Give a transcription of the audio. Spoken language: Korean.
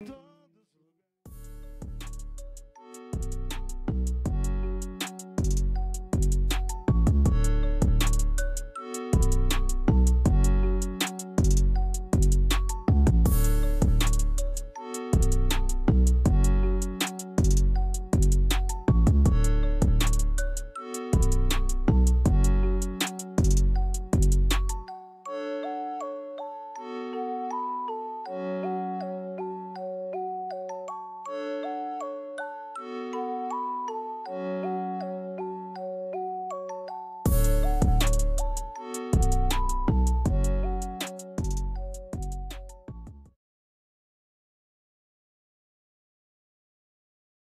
더